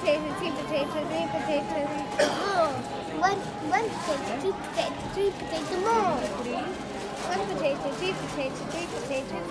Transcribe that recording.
potatoes, potato, two three potatoes, More. Oh, one, one potato, two potatoes, three potatoes, more. one potato, two potatoes, three potatoes.